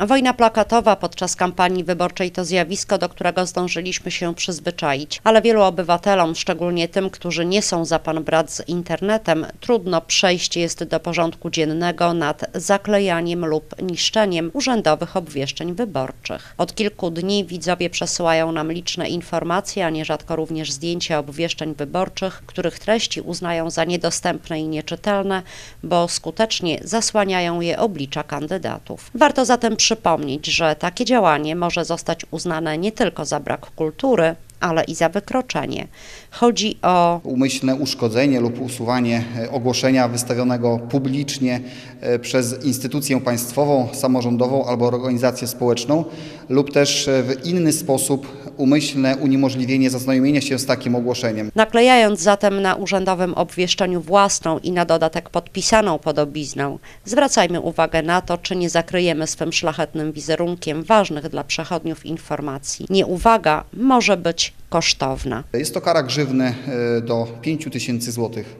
Wojna plakatowa podczas kampanii wyborczej to zjawisko, do którego zdążyliśmy się przyzwyczaić, ale wielu obywatelom, szczególnie tym, którzy nie są za pan brat z internetem, trudno przejść jest do porządku dziennego nad zaklejaniem lub niszczeniem urzędowych obwieszczeń wyborczych. Od kilku dni widzowie przesyłają nam liczne informacje, a nierzadko również zdjęcia obwieszczeń wyborczych, których treści uznają za niedostępne i nieczytelne, bo skutecznie zasłaniają je oblicza kandydatów. Warto zatem przypomnieć, że takie działanie może zostać uznane nie tylko za brak kultury, ale i za wykroczenie. Chodzi o umyślne uszkodzenie lub usuwanie e, ogłoszenia wystawionego publicznie e, przez instytucję państwową, samorządową albo organizację społeczną lub też e, w inny sposób umyślne uniemożliwienie zaznajomienia się z takim ogłoszeniem. Naklejając zatem na urzędowym obwieszczeniu własną i na dodatek podpisaną podobiznę, zwracajmy uwagę na to, czy nie zakryjemy swym szlachetnym wizerunkiem ważnych dla przechodniów informacji. Nieuwaga może być kosztowna. Jest to kara grzywny e, do 5 tysięcy złotych.